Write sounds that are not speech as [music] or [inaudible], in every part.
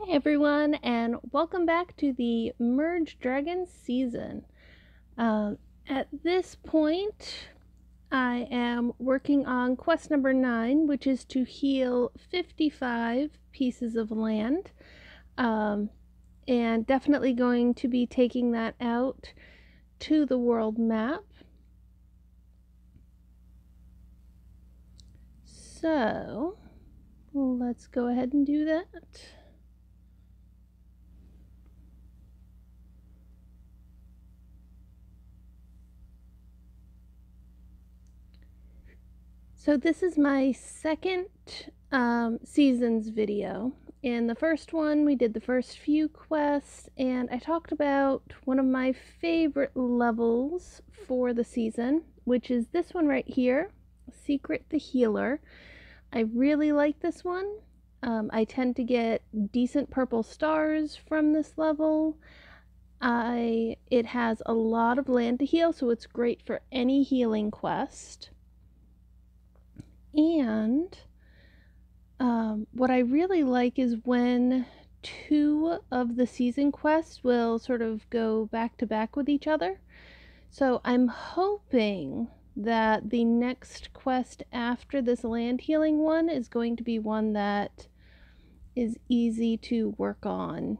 Hey everyone, and welcome back to the Merge Dragons season. Um, at this point, I am working on quest number 9, which is to heal 55 pieces of land. Um, and definitely going to be taking that out to the world map. So, let's go ahead and do that. So this is my second um, seasons video. In the first one, we did the first few quests, and I talked about one of my favorite levels for the season, which is this one right here, Secret the Healer. I really like this one. Um, I tend to get decent purple stars from this level. I it has a lot of land to heal, so it's great for any healing quest. And um, what I really like is when two of the season quests will sort of go back to back with each other. So I'm hoping that the next quest after this land healing one is going to be one that is easy to work on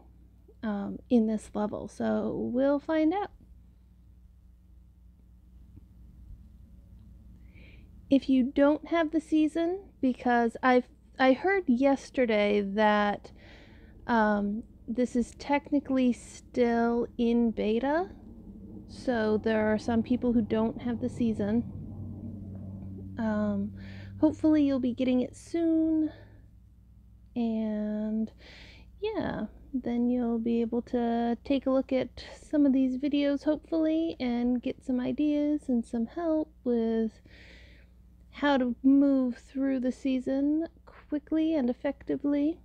um, in this level. So we'll find out. If you don't have the season, because I've I heard yesterday that um, this is technically still in beta, so there are some people who don't have the season. Um, hopefully, you'll be getting it soon, and yeah, then you'll be able to take a look at some of these videos, hopefully, and get some ideas and some help with how to move through the season quickly and effectively.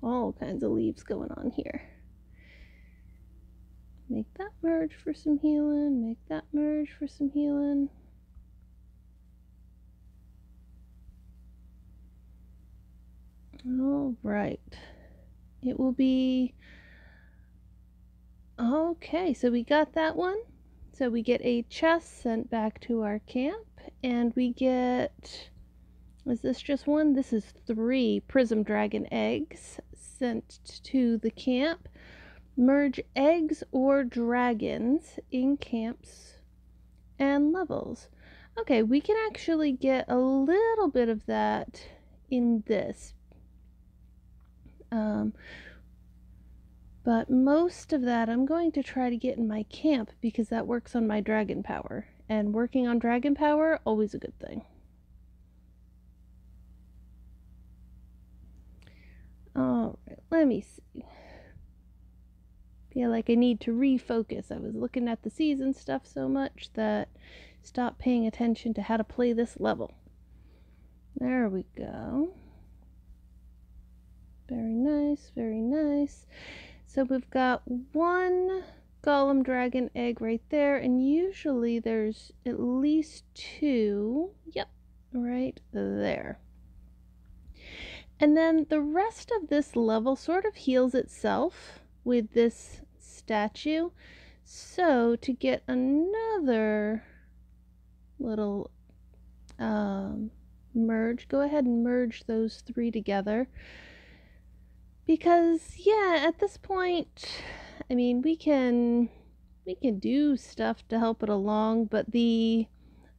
All kinds of leaves going on here. Make that merge for some healing, make that merge for some healing. All right. It will be Okay, so we got that one. So we get a chest sent back to our camp, and we get. Is this just one? This is three Prism Dragon eggs sent to the camp. Merge eggs or dragons in camps and levels. Okay, we can actually get a little bit of that in this. Um, but most of that I'm going to try to get in my camp because that works on my dragon power. And working on dragon power, always a good thing. Alright, let me see. Feel like I need to refocus. I was looking at the season stuff so much that stopped paying attention to how to play this level. There we go. Very nice, very nice. So we've got one golem dragon egg right there, and usually there's at least two. Yep, right there. And then the rest of this level sort of heals itself with this statue. So to get another little um, merge, go ahead and merge those three together because yeah at this point i mean we can we can do stuff to help it along but the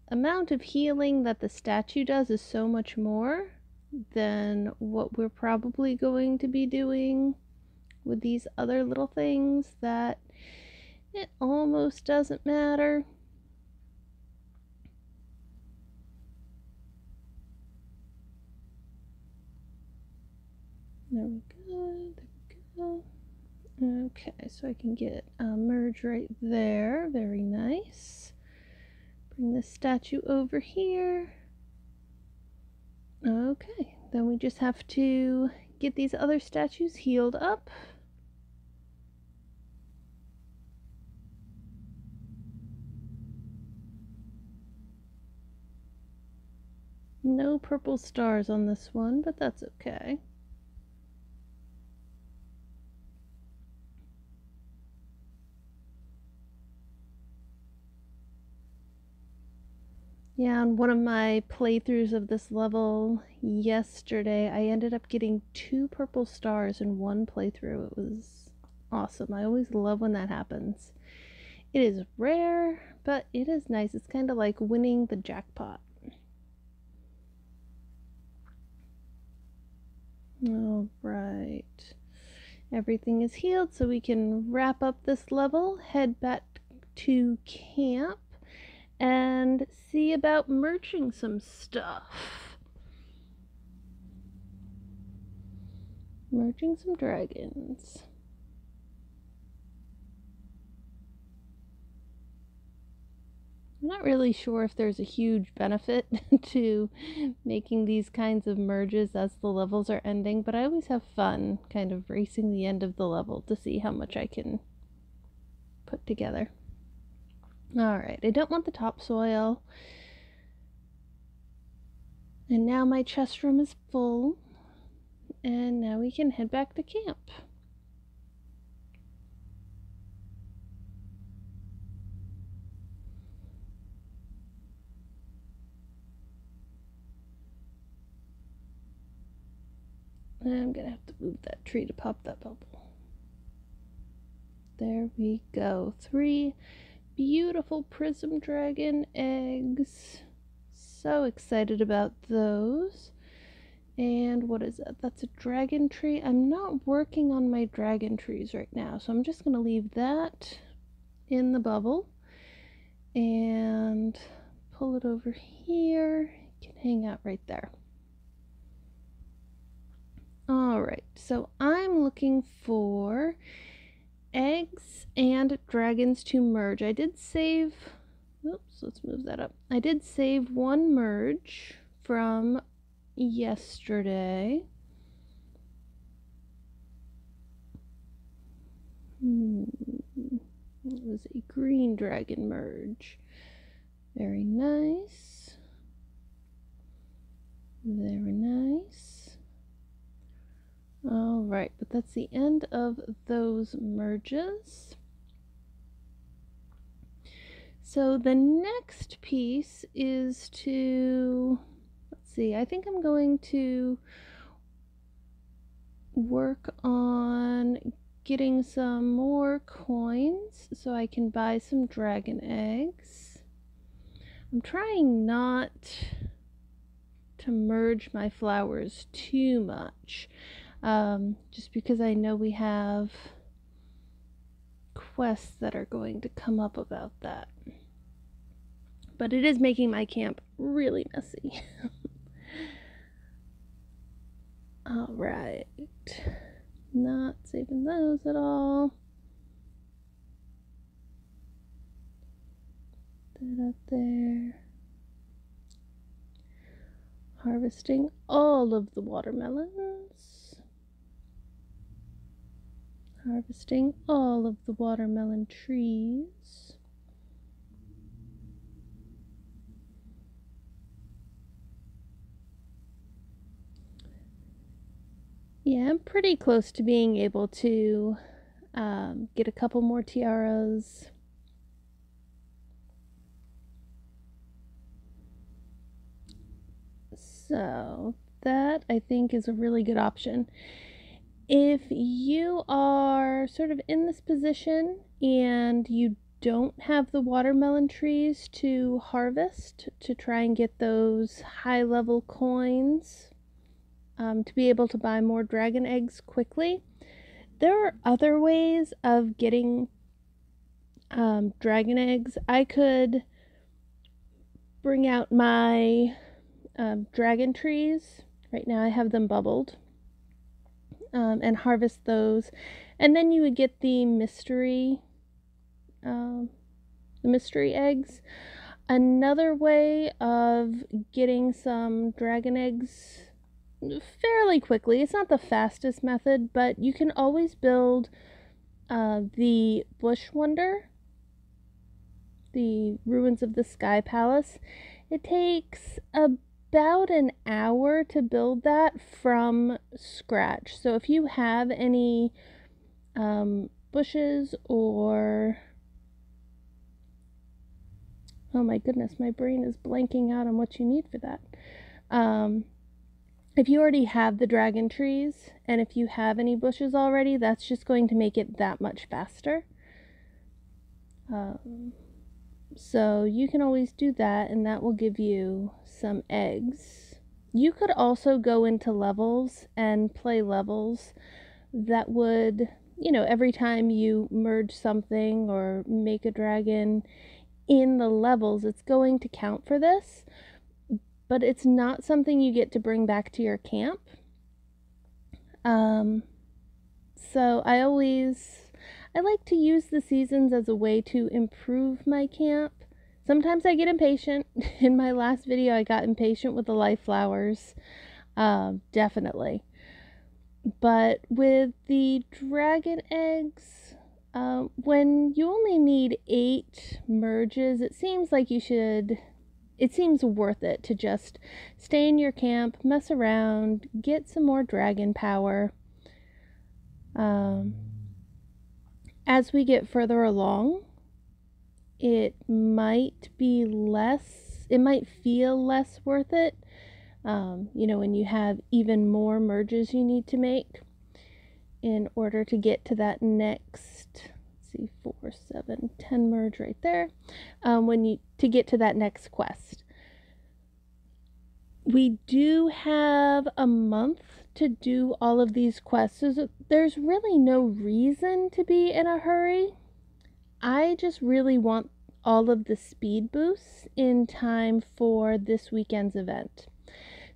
amount of healing that the statue does is so much more than what we're probably going to be doing with these other little things that it almost doesn't matter. There we Okay, so I can get a merge right there. Very nice. Bring the statue over here. Okay, then we just have to get these other statues healed up. No purple stars on this one, but that's okay. Yeah, on one of my playthroughs of this level yesterday, I ended up getting two purple stars in one playthrough. It was awesome. I always love when that happens. It is rare, but it is nice. It's kind of like winning the jackpot. All right. Everything is healed, so we can wrap up this level, head back to camp, and see about merging some stuff. Merging some dragons. I'm not really sure if there's a huge benefit [laughs] to making these kinds of merges as the levels are ending, but I always have fun kind of racing the end of the level to see how much I can put together. Alright, I don't want the topsoil. And now my chest room is full. And now we can head back to camp. I'm gonna have to move that tree to pop that bubble. There we go. Three beautiful prism dragon eggs. So excited about those. And what is that? That's a dragon tree. I'm not working on my dragon trees right now, so I'm just going to leave that in the bubble and pull it over here. Can hang out right there. All right, so I'm looking for eggs and dragons to merge. I did save, oops, let's move that up. I did save one merge from yesterday. Hmm. It was a green dragon merge. Very nice. Very nice. All right, but that's the end of those merges. So the next piece is to, let's see, I think I'm going to work on getting some more coins so I can buy some dragon eggs. I'm trying not to merge my flowers too much um, just because I know we have quests that are going to come up about that. But it is making my camp really messy. [laughs] Alright. Not saving those at all. That up there. Harvesting all of the watermelons harvesting all of the watermelon trees. Yeah, I'm pretty close to being able to um, get a couple more tiaras. So that I think is a really good option if you are sort of in this position and you don't have the watermelon trees to harvest to try and get those high level coins um, to be able to buy more dragon eggs quickly, there are other ways of getting um, dragon eggs. I could bring out my um, dragon trees. Right now I have them bubbled um, and harvest those. And then you would get the mystery, um, the mystery eggs. Another way of getting some dragon eggs fairly quickly, it's not the fastest method, but you can always build uh, the Bush Wonder, the Ruins of the Sky Palace. It takes a about an hour to build that from scratch. So if you have any um, bushes or oh my goodness, my brain is blanking out on what you need for that. Um, if you already have the dragon trees and if you have any bushes already, that's just going to make it that much faster. Um, so you can always do that and that will give you some eggs. You could also go into levels and play levels that would, you know, every time you merge something or make a dragon in the levels, it's going to count for this but it's not something you get to bring back to your camp. Um, so I always I like to use the seasons as a way to improve my camp. Sometimes I get impatient. [laughs] In my last video, I got impatient with the life flowers. Um, definitely. But with the dragon eggs, um, when you only need eight merges, it seems like you should it seems worth it to just stay in your camp, mess around, get some more dragon power. Um, as we get further along, it might be less, it might feel less worth it. Um, you know, when you have even more merges you need to make in order to get to that next let's see, four, seven, ten merge right there. Um, when you to get to that next quest, we do have a month to do all of these quests. So there's really no reason to be in a hurry. I just really want all of the speed boosts in time for this weekend's event.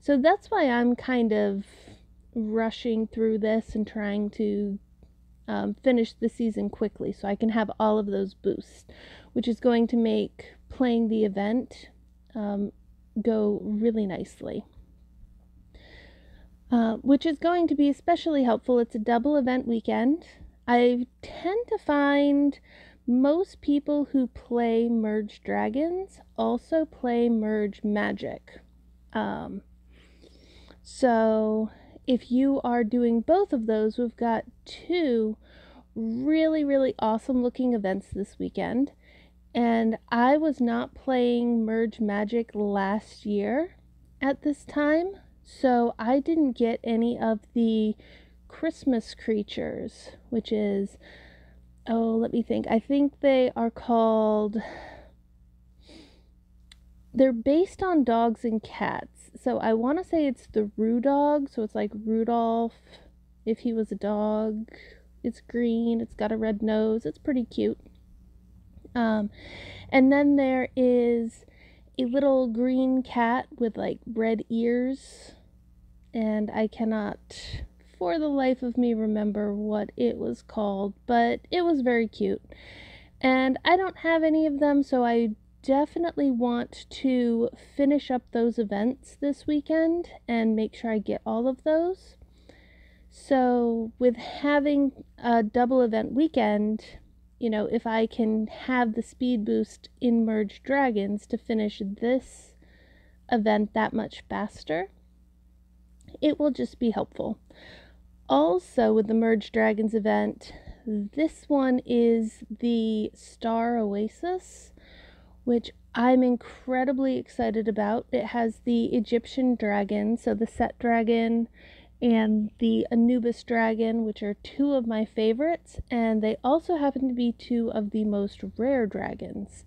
So that's why I'm kind of rushing through this and trying to um, finish the season quickly so I can have all of those boosts, which is going to make playing the event um, go really nicely. Uh, which is going to be especially helpful. It's a double event weekend. I tend to find most people who play Merge Dragons also play Merge Magic. Um, so if you are doing both of those, we've got two really, really awesome looking events this weekend. And I was not playing Merge Magic last year at this time, so I didn't get any of the Christmas creatures, which is, oh, let me think. I think they are called, they're based on dogs and cats so I want to say it's the Roo dog. So it's like Rudolph if he was a dog. It's green. It's got a red nose. It's pretty cute. Um, and then there is a little green cat with like red ears. And I cannot for the life of me remember what it was called, but it was very cute. And I don't have any of them, so I definitely want to finish up those events this weekend and make sure I get all of those. So, with having a double event weekend, you know, if I can have the speed boost in Merge Dragons to finish this event that much faster, it will just be helpful. Also, with the Merge Dragons event, this one is the Star Oasis which I'm incredibly excited about. It has the Egyptian dragon, so the Set dragon and the Anubis dragon, which are two of my favorites, and they also happen to be two of the most rare dragons.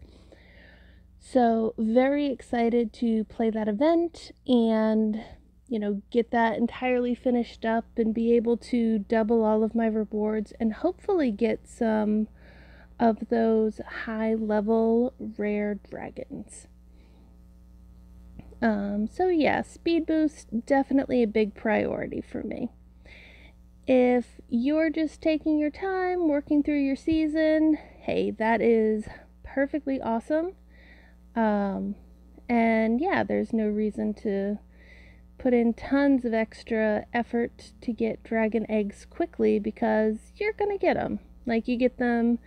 So, very excited to play that event and, you know, get that entirely finished up and be able to double all of my rewards and hopefully get some of those high level rare dragons. Um, so, yeah, speed boost definitely a big priority for me. If you're just taking your time working through your season, hey, that is perfectly awesome. Um, and yeah, there's no reason to put in tons of extra effort to get dragon eggs quickly because you're going to get them. Like, you get them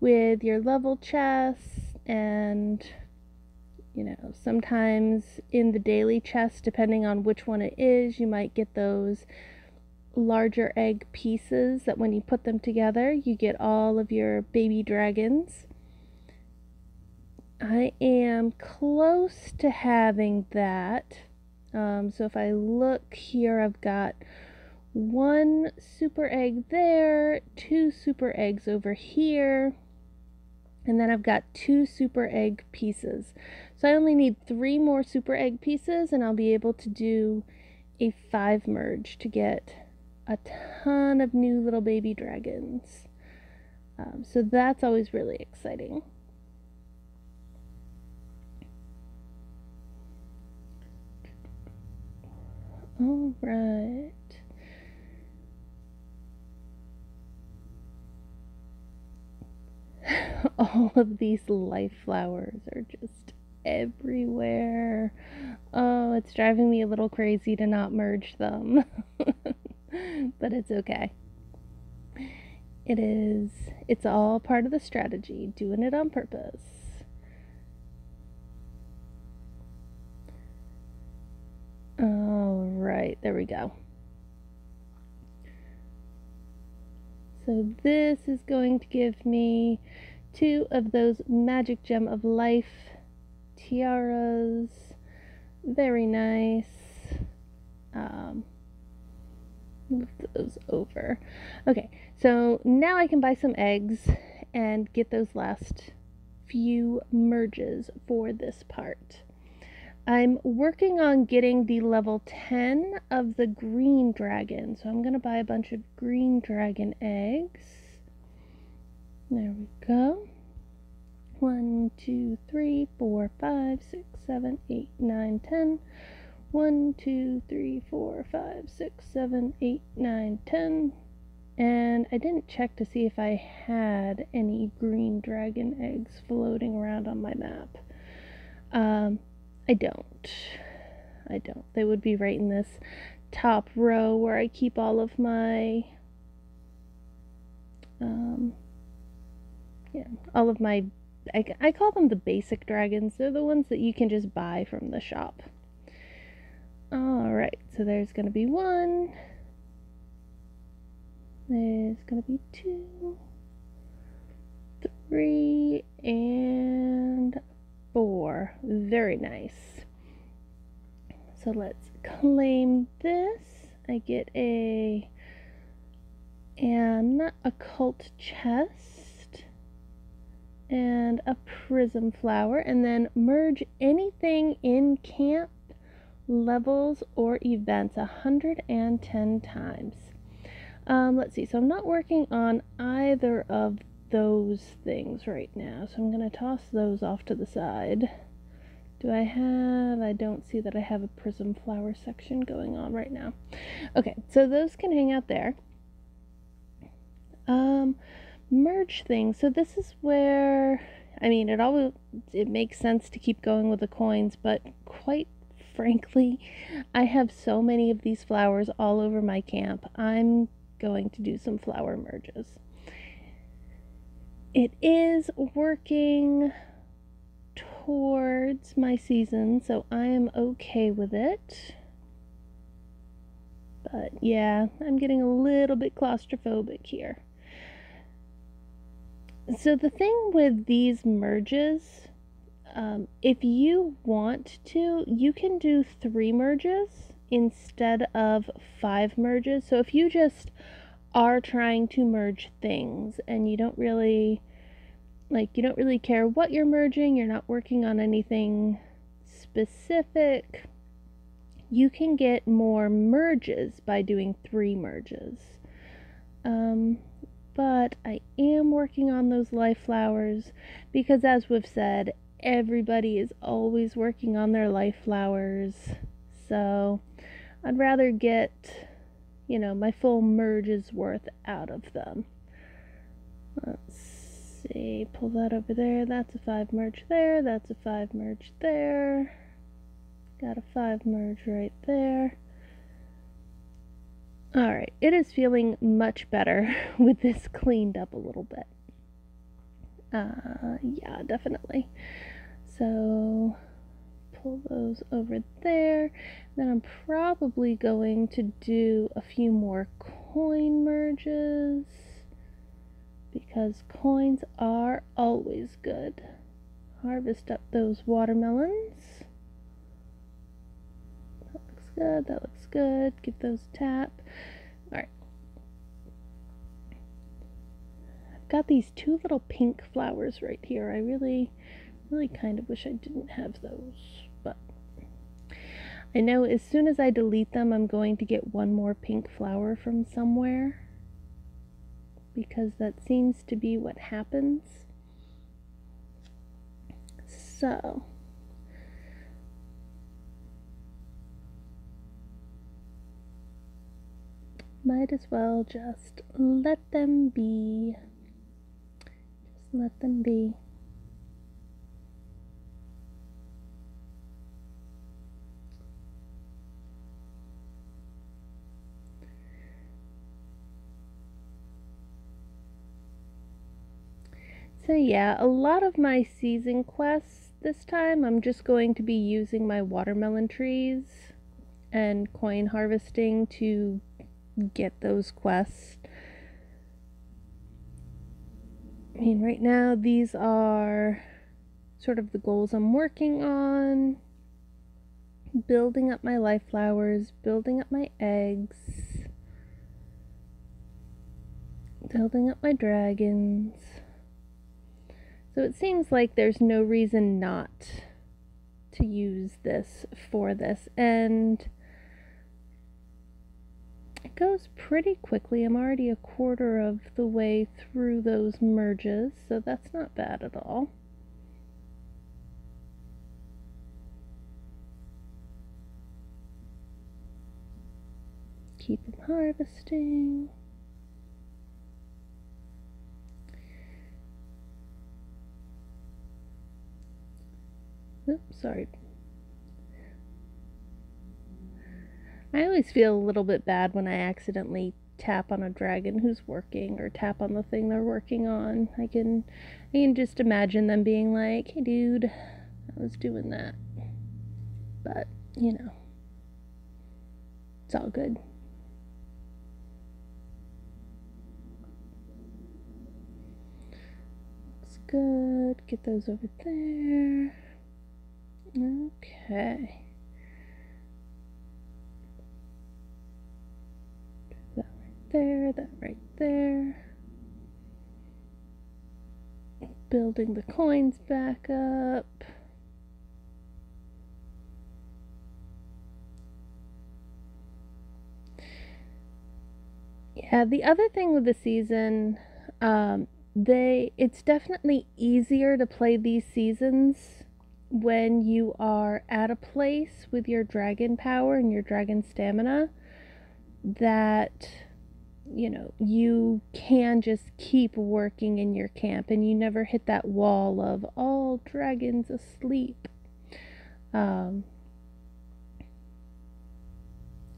with your level chests and you know, sometimes in the daily chest, depending on which one it is, you might get those larger egg pieces that when you put them together, you get all of your baby dragons. I am close to having that. Um, so if I look here, I've got one super egg there, two super eggs over here, and then I've got two super egg pieces. So I only need three more super egg pieces and I'll be able to do a five merge to get a ton of new little baby dragons. Um, so that's always really exciting. All right. [laughs] All of these life flowers are just everywhere. Oh, it's driving me a little crazy to not merge them. [laughs] but it's okay. It is, it's all part of the strategy, doing it on purpose. All right, there we go. So this is going to give me two of those magic gem of life tiaras. Very nice. Um, move those over. Okay, so now I can buy some eggs and get those last few merges for this part. I'm working on getting the level 10 of the green dragon. So I'm going to buy a bunch of green dragon eggs. There we go. 1, 2, 3, 4, 5, 6, 7, 8, 9, 10. 1, 2, 3, 4, 5, 6, 7, 8, 9, 10. And I didn't check to see if I had any green dragon eggs floating around on my map. Um, I don't. I don't. They would be right in this top row where I keep all of my um yeah, all of my I, I call them the basic dragons. They're the ones that you can just buy from the shop. Alright, so there's going to be one. There's going to be two, three, and four. Very nice. So let's claim this. I get a an occult chest and a prism flower and then merge anything in camp levels or events 110 times. Um, let's see, so I'm not working on either of those things right now. So I'm going to toss those off to the side. Do I have, I don't see that I have a prism flower section going on right now. Okay, so those can hang out there. Um, merge things. So this is where, I mean, it always, it makes sense to keep going with the coins, but quite frankly, I have so many of these flowers all over my camp. I'm going to do some flower merges it is working towards my season, so I am okay with it. But yeah, I'm getting a little bit claustrophobic here. So the thing with these merges, um, if you want to, you can do three merges instead of five merges. So if you just are trying to merge things and you don't really like you don't really care what you're merging, you're not working on anything specific. You can get more merges by doing three merges. Um, but I am working on those life flowers because, as we've said, everybody is always working on their life flowers. So I'd rather get you know, my full merge's worth out of them. Let's see, pull that over there. That's a 5 merge there. That's a 5 merge there. Got a 5 merge right there. Alright, it is feeling much better [laughs] with this cleaned up a little bit. Uh, yeah, definitely. So, pull those over there. Then I'm probably going to do a few more coin merges because coins are always good. Harvest up those watermelons. That looks good, that looks good. Give those a tap. Alright. I've got these two little pink flowers right here. I really, really kind of wish I didn't have those, I know as soon as I delete them, I'm going to get one more pink flower from somewhere because that seems to be what happens. So, might as well just let them be. Just let them be. So yeah, a lot of my season quests this time, I'm just going to be using my watermelon trees and coin harvesting to get those quests. I mean, right now these are sort of the goals I'm working on. Building up my life flowers, building up my eggs, building up my dragons. So it seems like there's no reason not to use this for this. And it goes pretty quickly. I'm already a quarter of the way through those merges, so that's not bad at all. Keep them harvesting. Oops, sorry. I always feel a little bit bad when I accidentally tap on a dragon who's working or tap on the thing they're working on. I can I can just imagine them being like, "Hey dude, I was doing that." But, you know. It's all good. Looks good. Get those over there. Okay. That right there, that right there. Building the coins back up. Yeah, the other thing with the season, um, they it's definitely easier to play these seasons when you are at a place with your dragon power and your dragon stamina that you know you can just keep working in your camp and you never hit that wall of all dragons asleep. Um,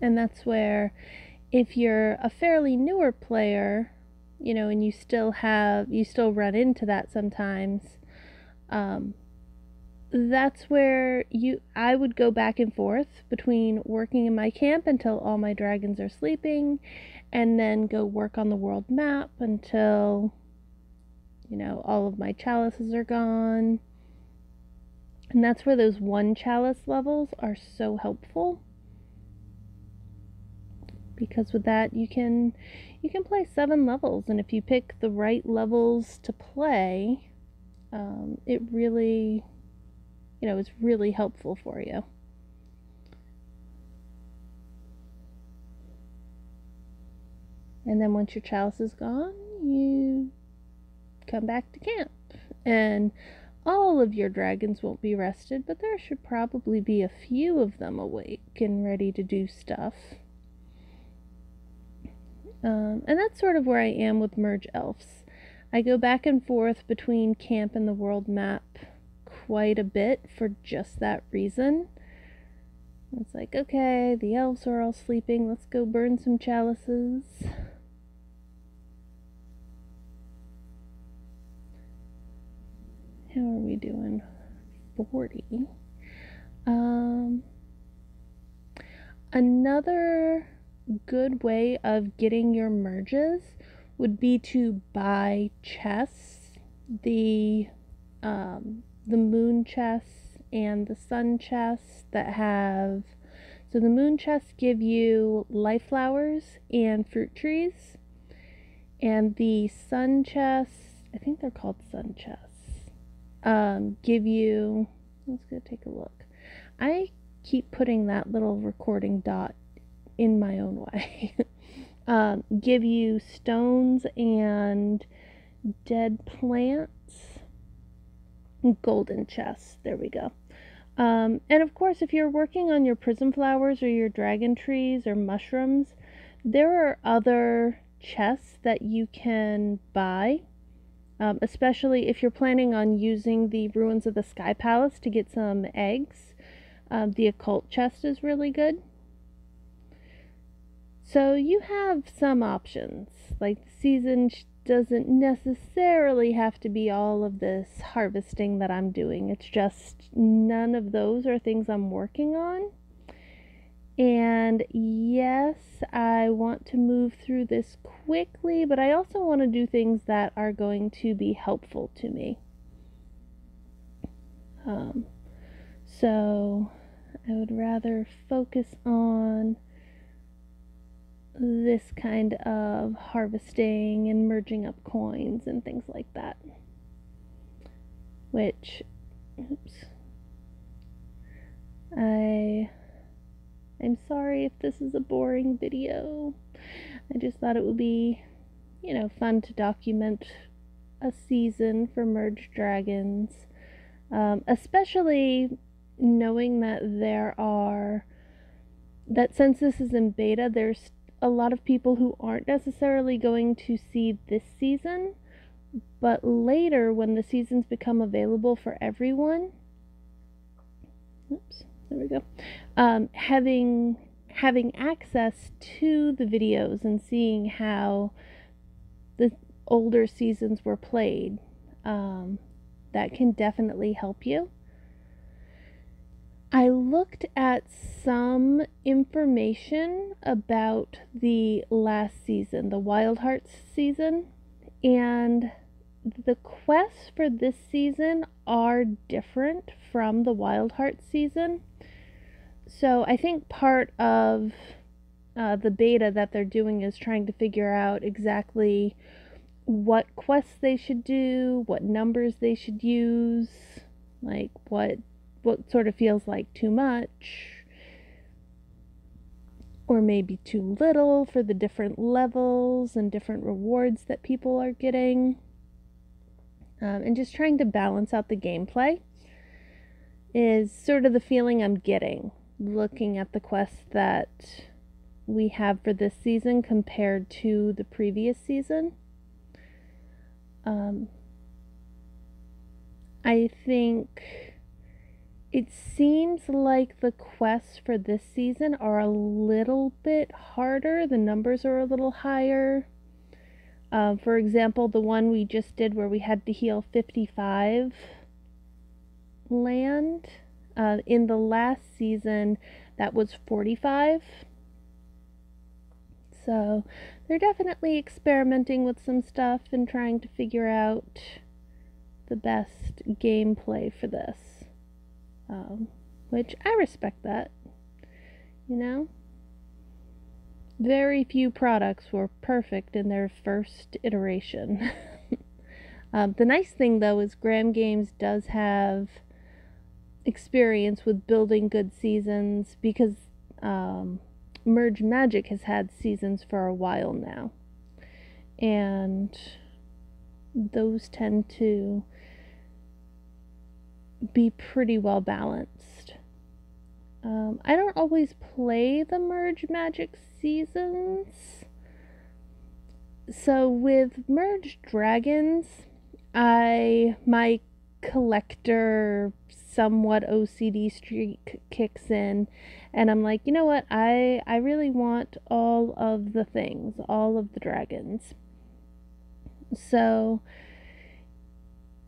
and that's where if you're a fairly newer player you know and you still have you still run into that sometimes um, that's where you I would go back and forth between working in my camp until all my dragons are sleeping and then go work on the world map until you know all of my chalices are gone. And that's where those one chalice levels are so helpful. Because with that you can you can play seven levels and if you pick the right levels to play um, it really you know, is really helpful for you. And then once your chalice is gone, you come back to camp. And all of your dragons won't be rested, but there should probably be a few of them awake and ready to do stuff. Um, and that's sort of where I am with Merge Elves. I go back and forth between camp and the world map quite a bit for just that reason. It's like, okay, the elves are all sleeping, let's go burn some chalices. How are we doing? 40. Um, another good way of getting your merges would be to buy chests, the um, the moon chests and the sun chests that have. So the moon chests give you life flowers and fruit trees, and the sun chests, I think they're called sun chests, um, give you. Let's go take a look. I keep putting that little recording dot in my own way. [laughs] um, give you stones and dead plants. Golden chests. There we go. Um, and of course, if you're working on your prism flowers or your dragon trees or mushrooms, there are other chests that you can buy, um, especially if you're planning on using the Ruins of the Sky Palace to get some eggs. Um, the occult chest is really good. So you have some options. Like the season doesn't necessarily have to be all of this harvesting that I'm doing. It's just none of those are things I'm working on. And yes, I want to move through this quickly, but I also want to do things that are going to be helpful to me. Um, so I would rather focus on this kind of harvesting and merging up coins and things like that. Which, oops, I, I'm sorry if this is a boring video. I just thought it would be, you know, fun to document a season for Merge Dragons, um, especially knowing that there are that since this is in beta, there's a lot of people who aren't necessarily going to see this season, but later when the seasons become available for everyone, oops, there we go. Um, having having access to the videos and seeing how the older seasons were played, um, that can definitely help you. I looked at some information about the last season, the Wild Hearts season, and the quests for this season are different from the Wild Hearts season. So I think part of uh, the beta that they're doing is trying to figure out exactly what quests they should do, what numbers they should use, like what what sort of feels like too much or maybe too little for the different levels and different rewards that people are getting. Um, and just trying to balance out the gameplay is sort of the feeling I'm getting looking at the quests that we have for this season compared to the previous season. Um, I think it seems like the quests for this season are a little bit harder. The numbers are a little higher. Uh, for example, the one we just did where we had to heal 55 land. Uh, in the last season, that was 45. So they're definitely experimenting with some stuff and trying to figure out the best gameplay for this um, which I respect that. You know? Very few products were perfect in their first iteration. [laughs] um, the nice thing, though, is Gram Games does have experience with building good seasons because um, Merge Magic has had seasons for a while now. And those tend to be pretty well balanced. Um, I don't always play the Merge Magic seasons. So with Merge Dragons, I my collector somewhat OCD streak kicks in and I'm like, you know what? I I really want all of the things, all of the dragons. So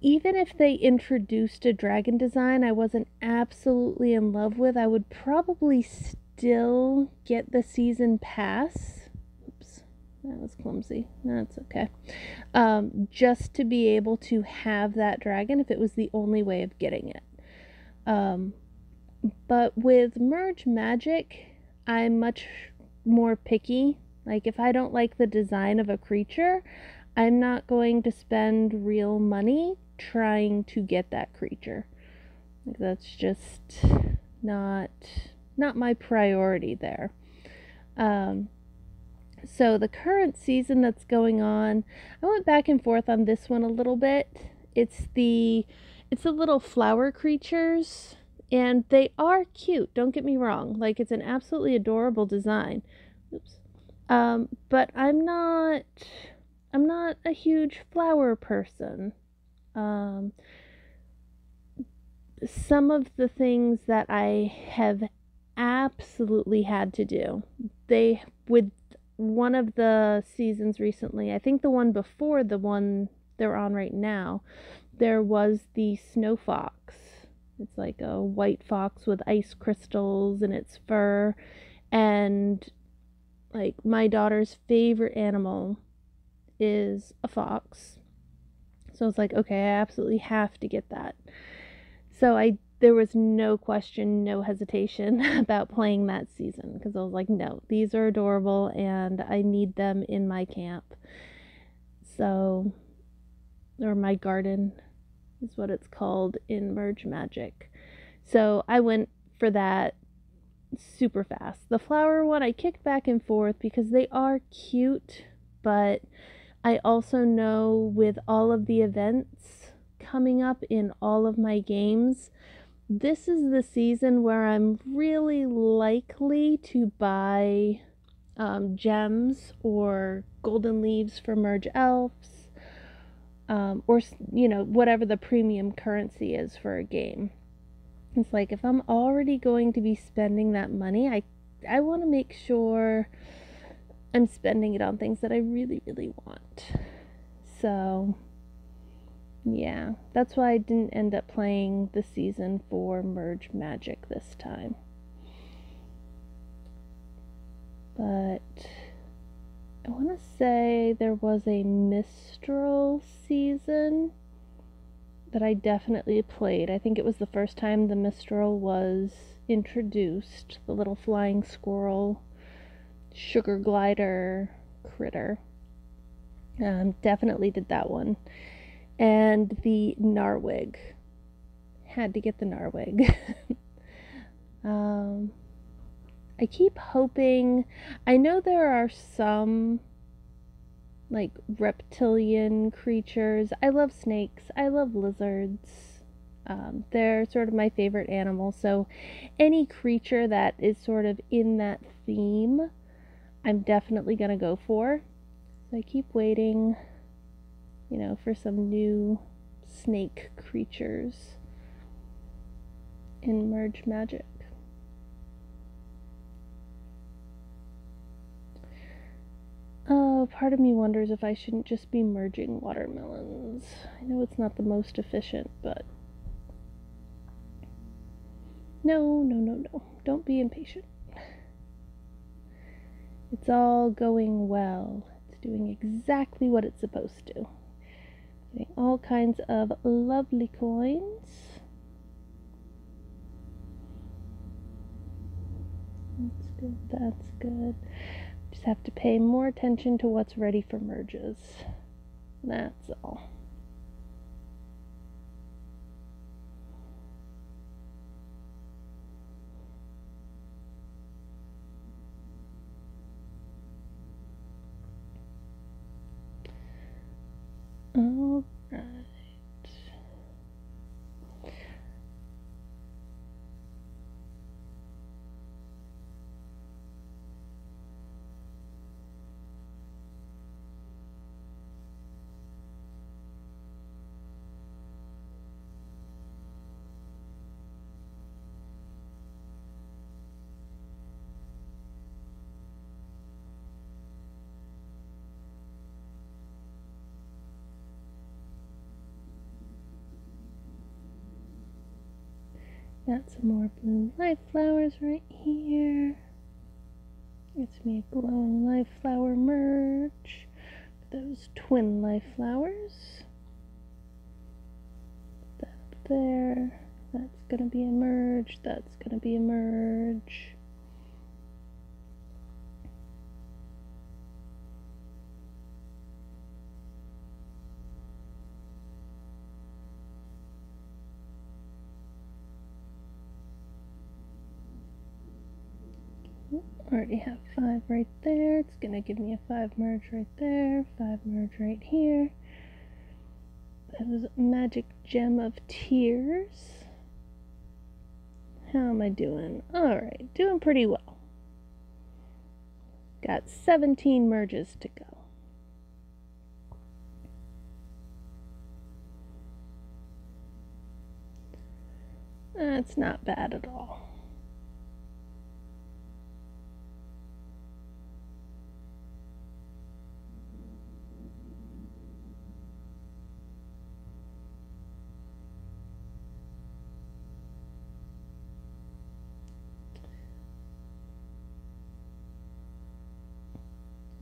even if they introduced a dragon design I wasn't absolutely in love with, I would probably still get the season pass. Oops, that was clumsy. That's okay. Um, just to be able to have that dragon if it was the only way of getting it. Um, but with Merge Magic, I'm much more picky. Like, if I don't like the design of a creature, I'm not going to spend real money trying to get that creature. Like, that's just not not my priority there. Um, so the current season that's going on, I went back and forth on this one a little bit. It's the it's the little flower creatures and they are cute, don't get me wrong. Like it's an absolutely adorable design. Oops. Um, but I'm not I'm not a huge flower person. Um, some of the things that I have absolutely had to do. They with one of the seasons recently, I think the one before the one they're on right now, there was the snow fox. It's like a white fox with ice crystals in its fur and like my daughter's favorite animal is a fox. So I was like, okay, I absolutely have to get that. So I there was no question, no hesitation [laughs] about playing that season because I was like, no, these are adorable and I need them in my camp. So, or my garden is what it's called in Merge Magic. So I went for that super fast. The flower one I kicked back and forth because they are cute, but I also know with all of the events coming up in all of my games, this is the season where I'm really likely to buy um, gems or golden leaves for Merge Elves, um, or you know whatever the premium currency is for a game. It's like if I'm already going to be spending that money, I I want to make sure I'm spending it on things that I really really want. So yeah, that's why I didn't end up playing the season for Merge Magic this time. But I want to say there was a Mistral season that I definitely played. I think it was the first time the Mistral was introduced, the little flying squirrel, sugar glider critter. Um, definitely did that one and the Narwig. Had to get the Narwig. [laughs] um, I keep hoping. I know there are some like reptilian creatures. I love snakes. I love lizards. Um, they're sort of my favorite animal. So, any creature that is sort of in that theme, I'm definitely going to go for. So, I keep waiting you know, for some new snake creatures in Merge Magic. Oh, part of me wonders if I shouldn't just be merging watermelons. I know it's not the most efficient, but. No, no, no, no. Don't be impatient. It's all going well. It's doing exactly what it's supposed to. Getting all kinds of lovely coins. That's good, that's good. Just have to pay more attention to what's ready for merges. That's all. All Got some more blue light flowers right here. It's me glowing life flower merge. Those twin life flowers. That up there. That's gonna be a merge. That's gonna be a merge. Already have five right there. It's going to give me a five merge right there, five merge right here. That is Magic Gem of Tears. How am I doing? Alright, doing pretty well. Got 17 merges to go. That's not bad at all.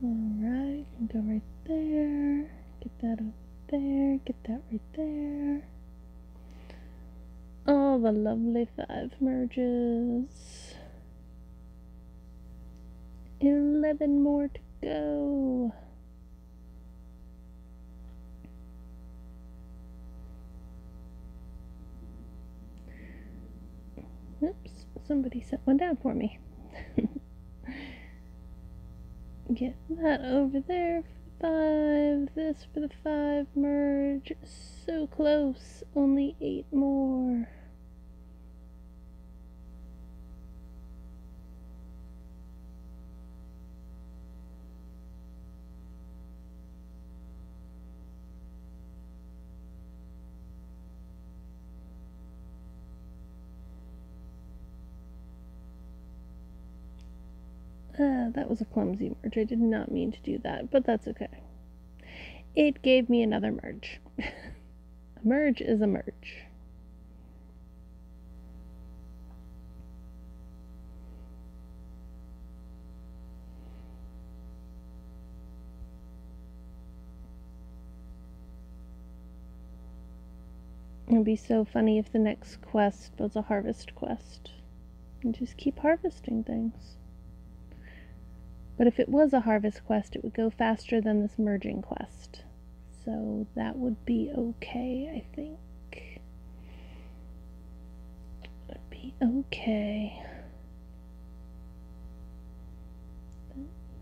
Alright, go right there. Get that over there. Get that right there. All the lovely five merges. 11 more to go. Oops, somebody set one down for me. Get that over there for five, this for the five, merge, so close, only eight more. Uh, that was a clumsy merge. I did not mean to do that, but that's okay. It gave me another merge. [laughs] a merge is a merge. It would be so funny if the next quest was a harvest quest. And just keep harvesting things. But if it was a harvest quest, it would go faster than this merging quest. So that would be okay, I think. It would be okay.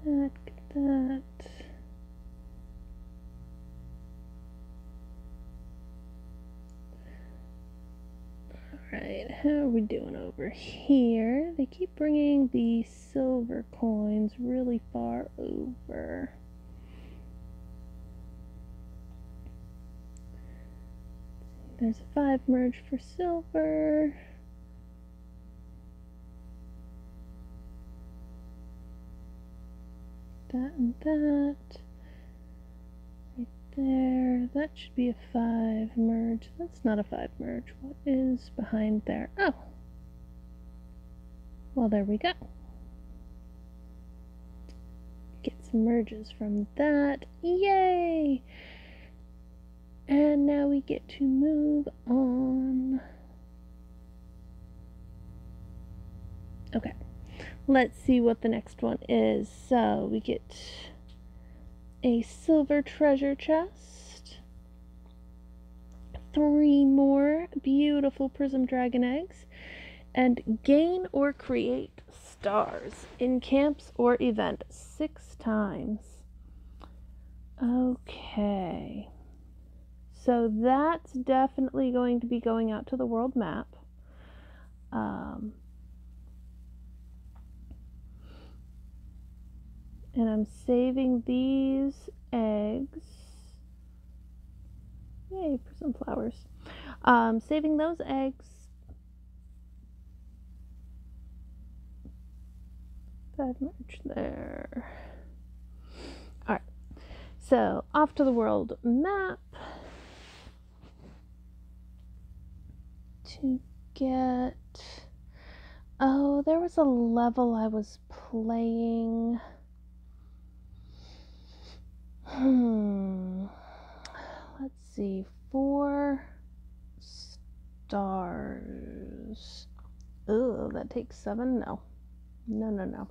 That, that. Alright, how are we doing over here? They keep bringing the silver coins really far over. There's a five merge for silver. That and that there. That should be a 5 merge. That's not a 5 merge. What is behind there? Oh. Well, there we go. Get some merges from that. Yay! And now we get to move on. Okay. Let's see what the next one is. So we get a silver treasure chest, three more beautiful prism dragon eggs, and gain or create stars in camps or event six times. Okay. So that's definitely going to be going out to the world map. Um, and I'm saving these eggs. Yay, for some flowers. Um, saving those eggs. Bad merge there. Alright, so off to the world map to get Oh, there was a level I was playing. Hmm. Let's see. Four stars. Oh, that takes seven? No. No, no, no.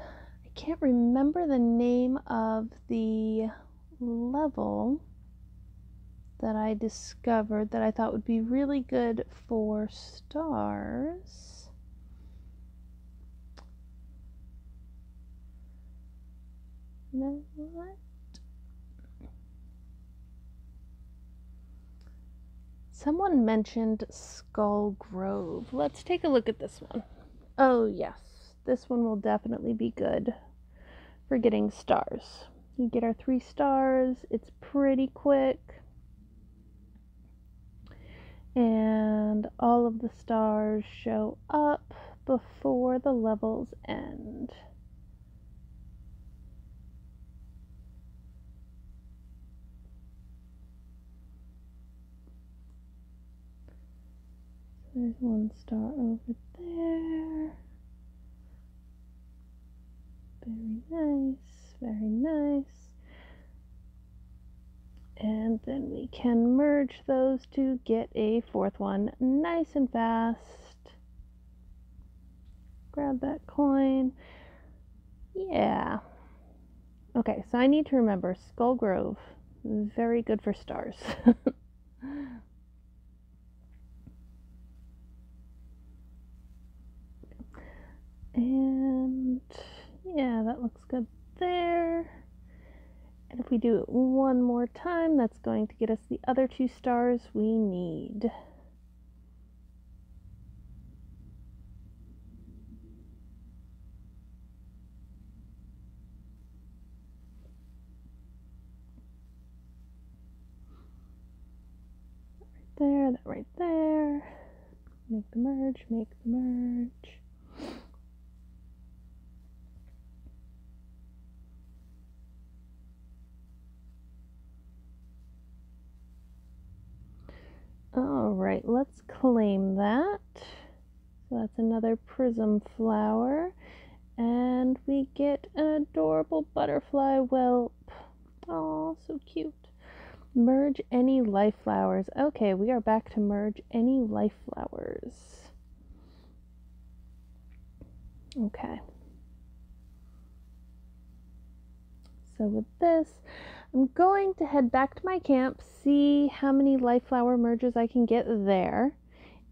I can't remember the name of the level that I discovered that I thought would be really good for stars. Know what? Someone mentioned Skull Grove. Let's take a look at this one. Oh, yes. This one will definitely be good for getting stars. We get our three stars. It's pretty quick. And all of the stars show up before the levels end. There's one star over there. Very nice, very nice. And then we can merge those to get a fourth one nice and fast. Grab that coin. Yeah. Okay, so I need to remember Skull Grove. Very good for stars. [laughs] And yeah, that looks good there. And if we do it one more time, that's going to get us the other two stars we need. Right there, that right there. Make the merge, make the merge. All right, let's claim that. So that's another prism flower. And we get an adorable butterfly whelp. Oh, so cute. Merge any life flowers. Okay, we are back to merge any life flowers. Okay. So with this, I'm going to head back to my camp, see how many life flower merges I can get there.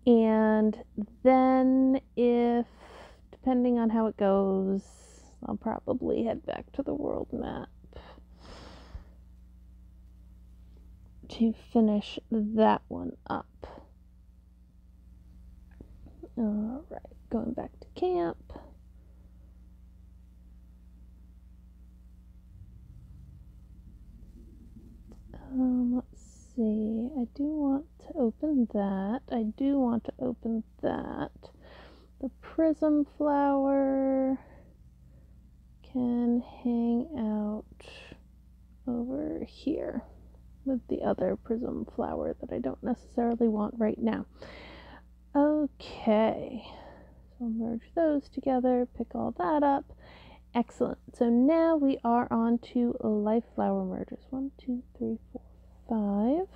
And then if, depending on how it goes, I'll probably head back to the world map to finish that one up. All right, going back to camp. Um, let's see. I do want to open that. I do want to open that. The prism flower can hang out over here with the other prism flower that I don't necessarily want right now. Okay, so I'll merge those together, pick all that up. Excellent. So now we are on to life flower mergers. One, two, three, four, five.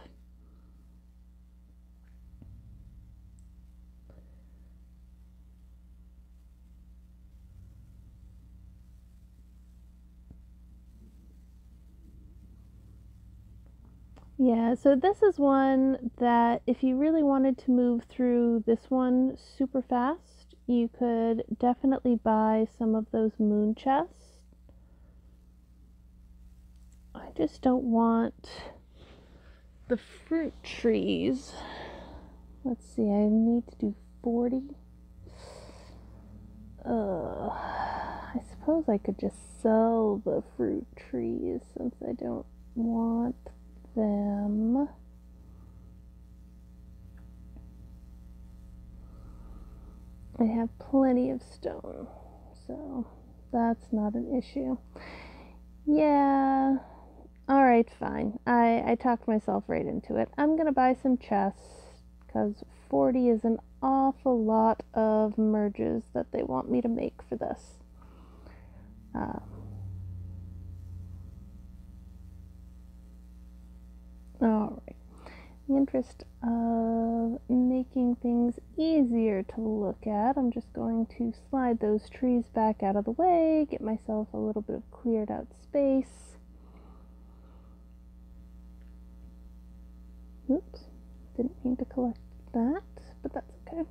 Yeah, so this is one that if you really wanted to move through this one super fast, you could definitely buy some of those moon chests. I just don't want the fruit trees. Let's see, I need to do 40. Uh, I suppose I could just sell the fruit trees since I don't want them. I have plenty of stone, so that's not an issue. Yeah, Alright, fine. I, I talked myself right into it. I'm gonna buy some chests because 40 is an awful lot of merges that they want me to make for this. Uh, Alright. In the interest of making things easier to look at, I'm just going to slide those trees back out of the way, get myself a little bit of cleared out space. Oops, didn't mean to collect that, but that's okay.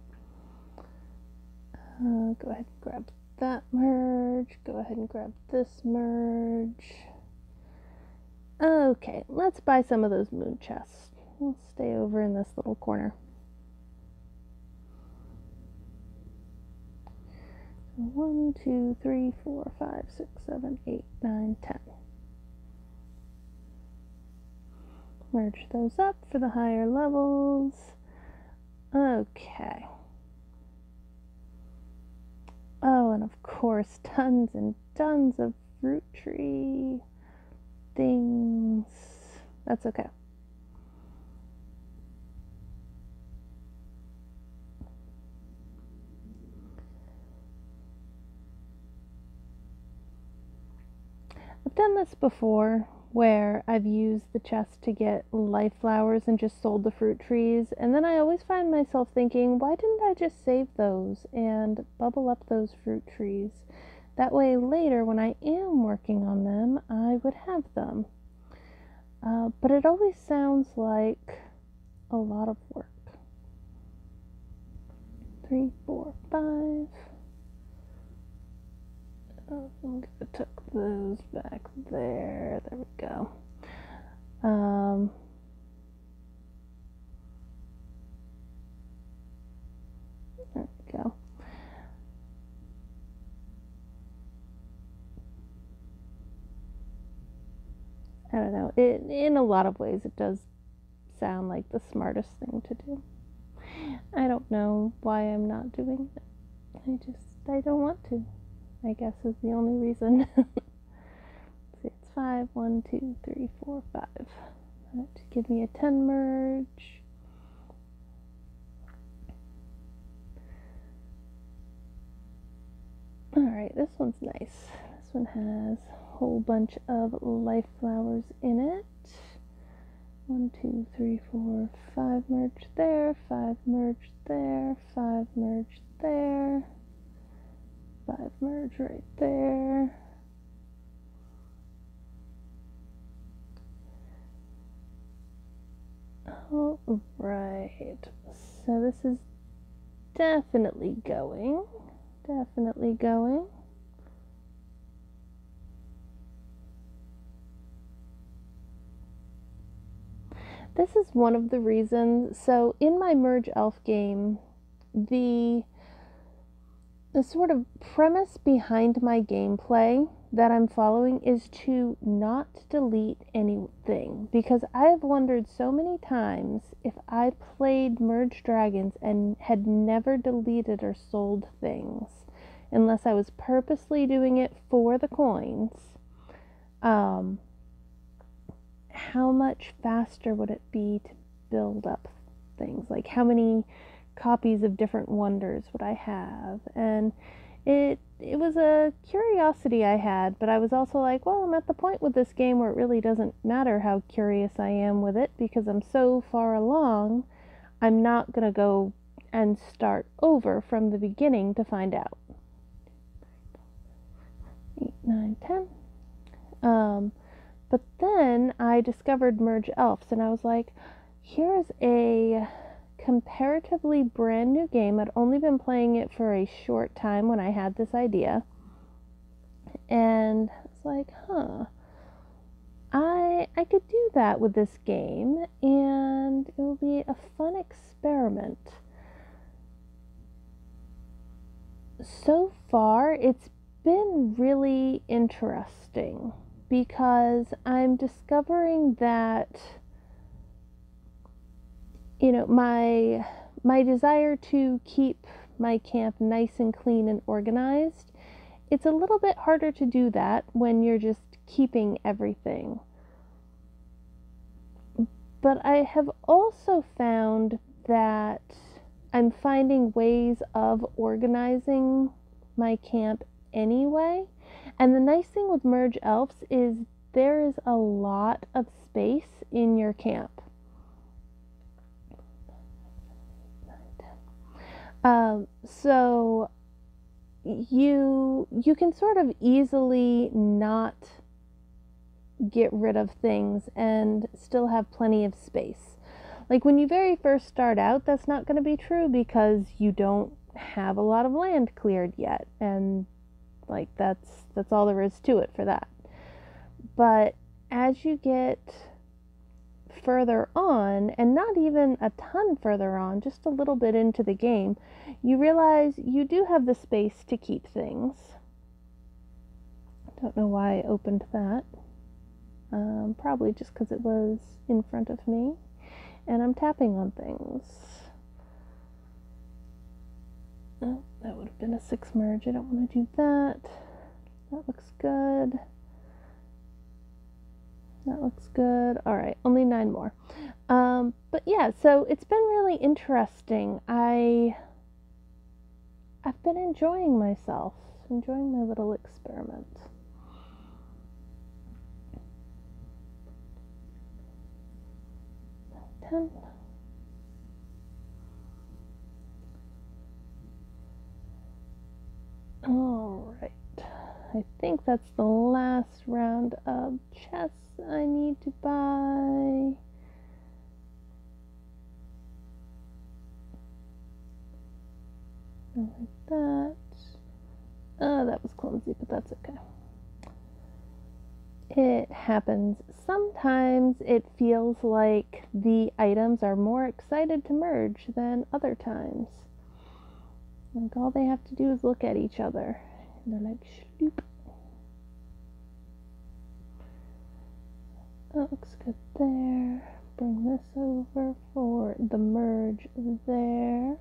Uh, go ahead and grab that merge. Go ahead and grab this merge. Okay, let's buy some of those moon chests. We'll stay over in this little corner. One, two, three, four, five, six, seven, eight, nine, ten. merge those up for the higher levels. Okay. Oh, and of course, tons and tons of fruit tree things. That's okay. I've done this before where I've used the chest to get life flowers and just sold the fruit trees. And then I always find myself thinking, why didn't I just save those and bubble up those fruit trees? That way, later when I am working on them, I would have them. Uh, but it always sounds like a lot of work. Three, four, five. I'm gonna tuck those back there. There we go. Um, there we go. I don't know. It, in a lot of ways, it does sound like the smartest thing to do. I don't know why I'm not doing it. I just, I don't want to. I guess is the only reason. [laughs] see, it's five, one, two, three, four, five. That give me a 10 merge. Alright, this one's nice. This one has a whole bunch of life flowers in it. One, two, three, four, five merge there, five merge there, five merge there five merge right there. All right, so this is definitely going, definitely going. This is one of the reasons, so in my Merge Elf game, the the sort of premise behind my gameplay that I'm following is to not delete anything because I've wondered so many times if I played Merge Dragons and had never deleted or sold things unless I was purposely doing it for the coins. Um, how much faster would it be to build up things? Like how many copies of different wonders would I have? And it it was a curiosity I had, but I was also like, well, I'm at the point with this game where it really doesn't matter how curious I am with it because I'm so far along. I'm not going to go and start over from the beginning to find out. 8, 9, 10. Um, but then I discovered Merge Elves, and I was like, here's a comparatively brand new game. I'd only been playing it for a short time when I had this idea. And it's like, huh. I I could do that with this game and it will be a fun experiment. So far, it's been really interesting because I'm discovering that you know, my my desire to keep my camp nice and clean and organized, it's a little bit harder to do that when you're just keeping everything. but I have also found that I'm finding ways of organizing my camp anyway. And the nice thing with Merge Elves is there is a lot of space in your camp. Um, so you you can sort of easily not get rid of things and still have plenty of space. Like when you very first start out, that's not going to be true because you don't have a lot of land cleared yet and like that's that's all there is to it for that. But as you get further on, and not even a ton further on, just a little bit into the game, you realize you do have the space to keep things. Don't know why I opened that. Um, probably just because it was in front of me and I'm tapping on things. Oh, that would have been a six merge. I don't want to do that. That looks good. That looks good. All right, only nine more. Um, but yeah, so it's been really interesting. I I've been enjoying myself, enjoying my little experiment. Ten. All right. I think that's the last round of chess I need to buy. Like that. Oh, that was clumsy, but that's okay. It happens. Sometimes it feels like the items are more excited to merge than other times. Like all they have to do is look at each other. And they're like, shloop. That looks good there. Bring this over for the merge there.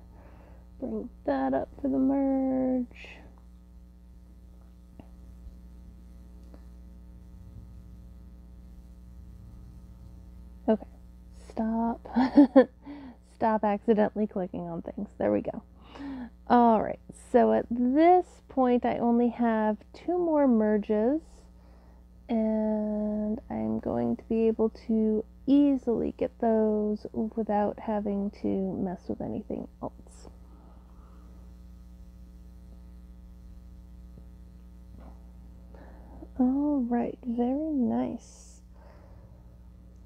Bring that up for the merge. Okay, stop. [laughs] stop accidentally clicking on things. There we go. All right, so at this point I only have two more merges and I'm going to be able to easily get those without having to mess with anything else. All right, very nice.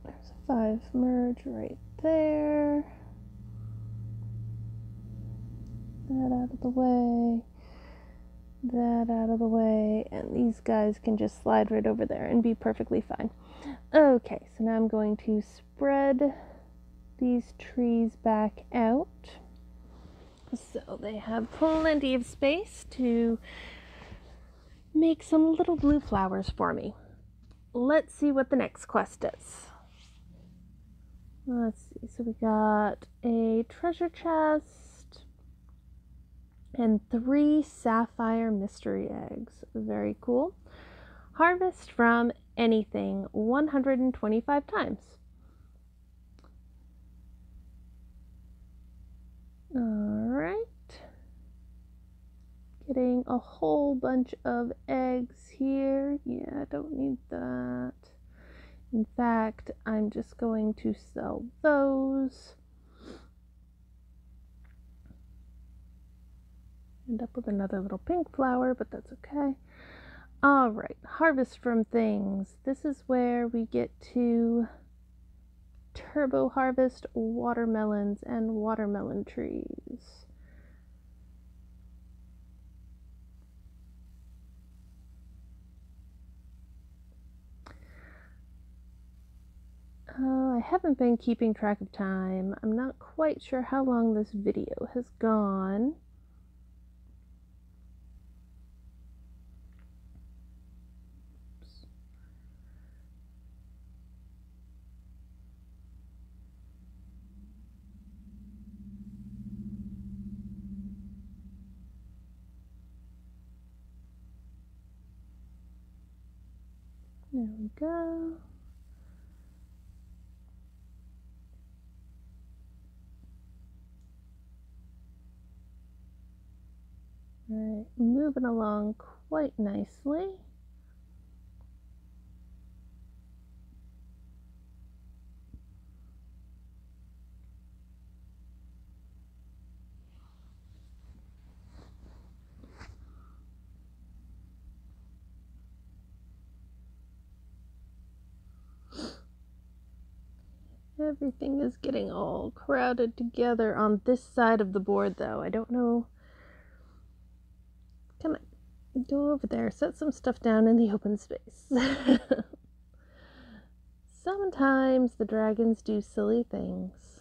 There's a five merge right there. That out of the way that out of the way, and these guys can just slide right over there and be perfectly fine. Okay, so now I'm going to spread these trees back out so they have plenty of space to make some little blue flowers for me. Let's see what the next quest is. Let's see, so we got a treasure chest and three sapphire mystery eggs. Very cool. Harvest from anything 125 times. All right. Getting a whole bunch of eggs here. Yeah, I don't need that. In fact, I'm just going to sell those. End up with another little pink flower, but that's okay. All right, harvest from things. This is where we get to turbo harvest watermelons and watermelon trees. Uh, I haven't been keeping track of time. I'm not quite sure how long this video has gone. go. All right, moving along quite nicely. Everything is getting all crowded together on this side of the board, though. I don't know. Come on, go over there. Set some stuff down in the open space. [laughs] Sometimes the dragons do silly things.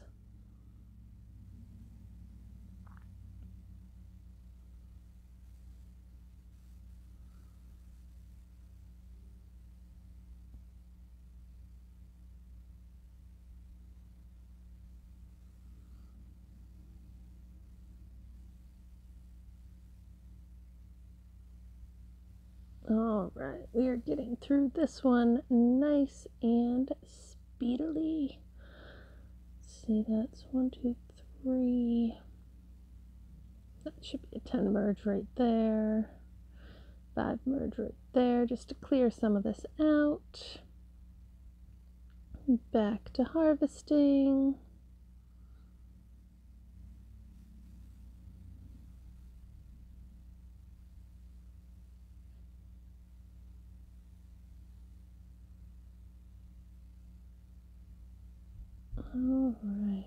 All right, we are getting through this one nice and speedily. Let's see, that's one, two, three. That should be a 10 merge right there. Five merge right there, just to clear some of this out. Back to harvesting. All right.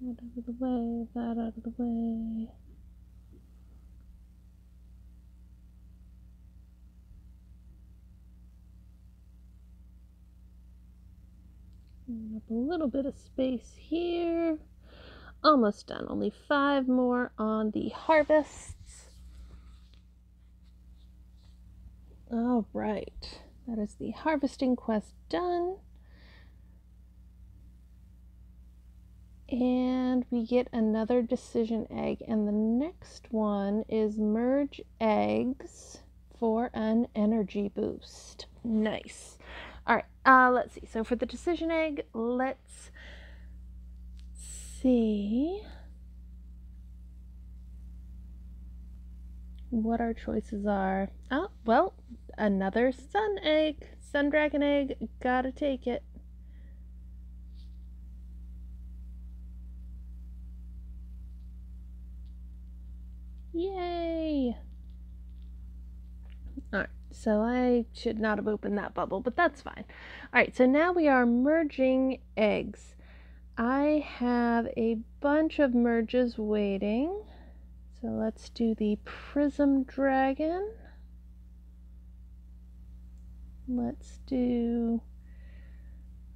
That out of the way, that out of the way. Up a little bit of space here. Almost done. Only five more on the harvests. All right. That is the harvesting quest done. And we get another decision egg. And the next one is merge eggs for an energy boost. Nice. All right. Uh, let's see. So for the decision egg, let's see what our choices are. Oh, well, another sun egg, sun dragon egg. Gotta take it. Yay! Alright, so I should not have opened that bubble, but that's fine. Alright, so now we are merging eggs. I have a bunch of merges waiting. So let's do the Prism Dragon. Let's do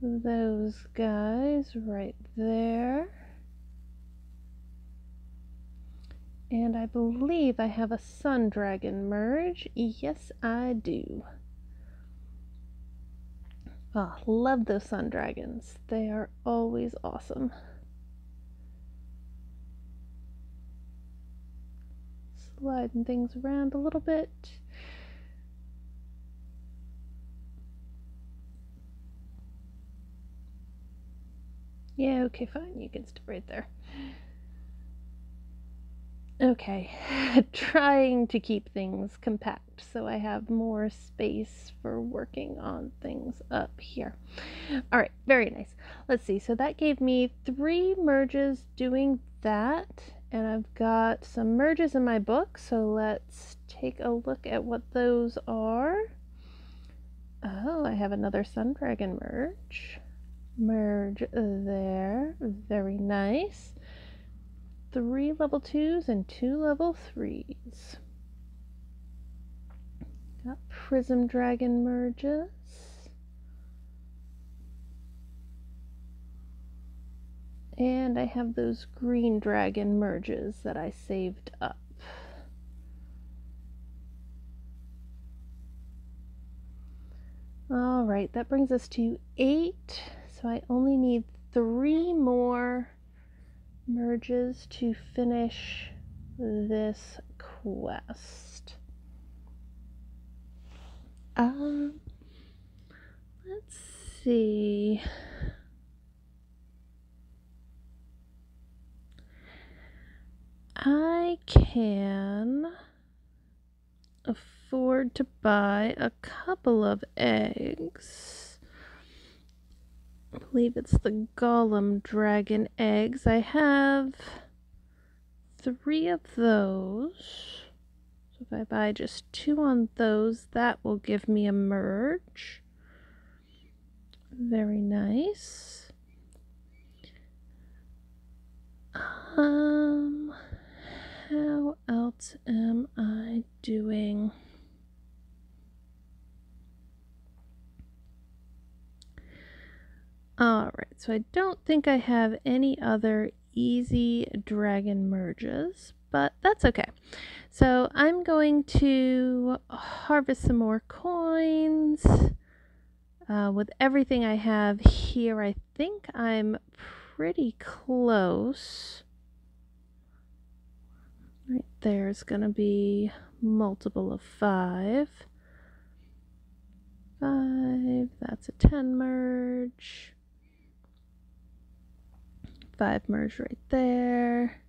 those guys right there. And I believe I have a Sun Dragon merge. Yes, I do. Oh, love those sun dragons. They are always awesome. Sliding things around a little bit. Yeah, okay, fine. You can stay right there. Okay, [laughs] trying to keep things compact so I have more space for working on things up here. All right, very nice. Let's see, so that gave me three merges doing that, and I've got some merges in my book, so let's take a look at what those are. Oh, I have another Sun Dragon merge. Merge there, very nice three level twos and two level threes. Got Prism Dragon merges. And I have those green dragon merges that I saved up. All right, that brings us to eight. So I only need three more merges to finish this quest. Um, let's see. I can afford to buy a couple of eggs. I believe it's the Golem Dragon eggs. I have three of those. So if I buy just two on those, that will give me a merge. Very nice. Um, how else am I doing? Alright, so I don't think I have any other easy dragon merges, but that's okay. So I'm going to harvest some more coins. Uh, with everything I have here, I think I'm pretty close. Right there's going to be multiple of 5. 5, that's a 10 merge. 5 merge right there.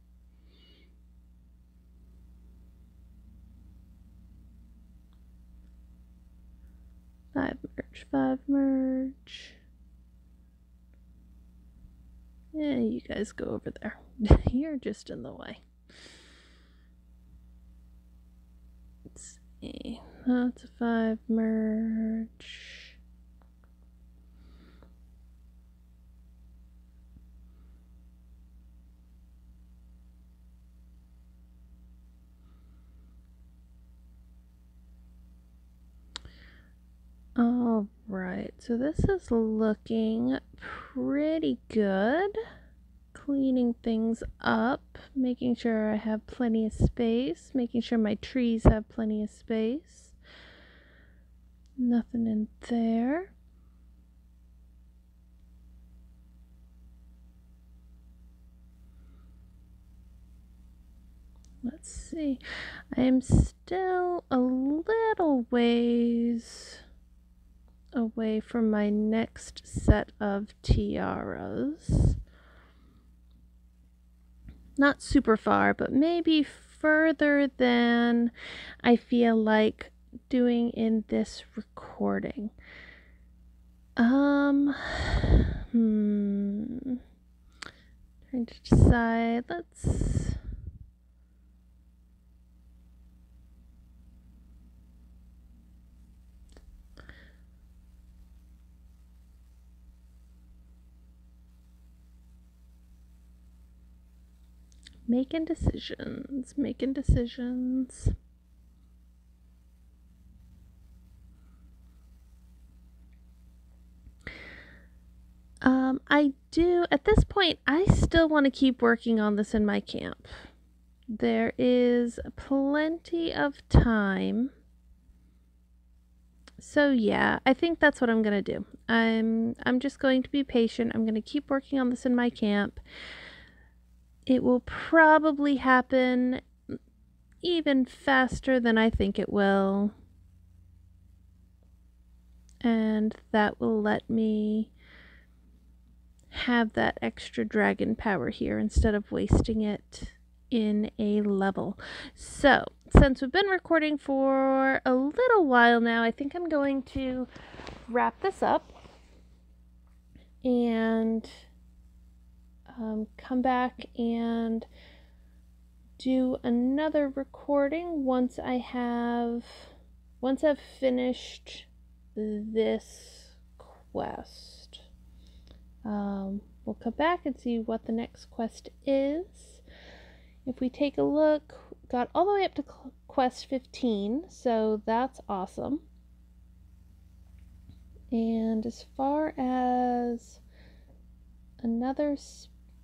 Five merge, five merge. Yeah, you guys go over there. [laughs] You're just in the way. Let's see. That's a five merge. All right, so this is looking pretty good. Cleaning things up, making sure I have plenty of space, making sure my trees have plenty of space. Nothing in there. Let's see. I am still a little ways away from my next set of tiaras. Not super far, but maybe further than I feel like doing in this recording. Um, hmm. Trying to decide. Let's making decisions, making decisions. Um, I do, at this point, I still want to keep working on this in my camp. There is plenty of time. So yeah, I think that's what I'm going to do. I'm I'm just going to be patient. I'm going to keep working on this in my camp it will probably happen even faster than I think it will. And that will let me have that extra dragon power here instead of wasting it in a level. So, since we've been recording for a little while now, I think I'm going to wrap this up and um, come back and do another recording once I have once I've finished this quest. Um, we'll come back and see what the next quest is. If we take a look, got all the way up to quest 15, so that's awesome. And as far as another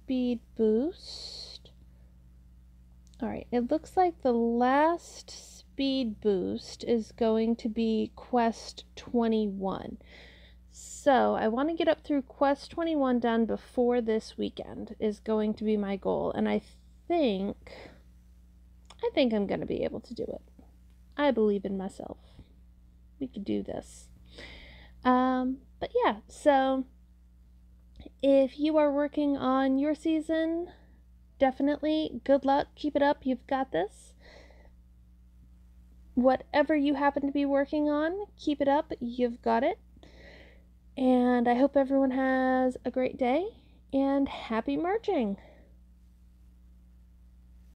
speed boost. Alright, it looks like the last speed boost is going to be quest 21. So I want to get up through quest 21 done before this weekend is going to be my goal. And I think, I think I'm going to be able to do it. I believe in myself. we could do this. Um, but yeah, so if you are working on your season, definitely good luck. Keep it up. You've got this. Whatever you happen to be working on, keep it up. You've got it. And I hope everyone has a great day and happy merging.